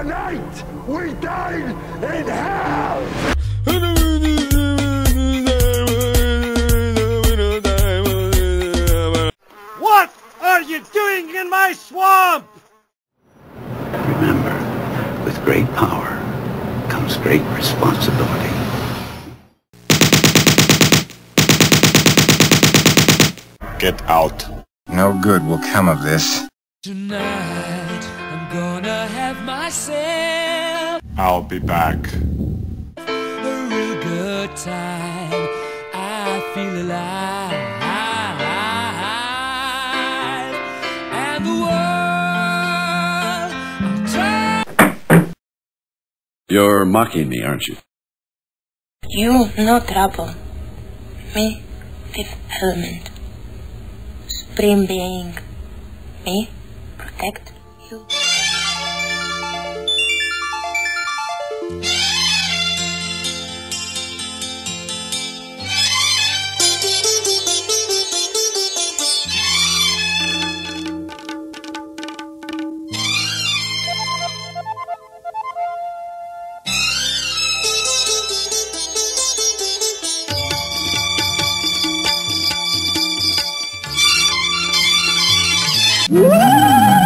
Tonight, we dine in hell! What are you doing in my swamp? Remember, with great power comes great responsibility. Get out. No good will come of this. Tonight, I'm gonna have myself I'll be back. a real good time. I feel alive. And the world, You're mocking me, aren't you? You no trouble. Me, fifth element. Supreme being. Me, protect you. Woo!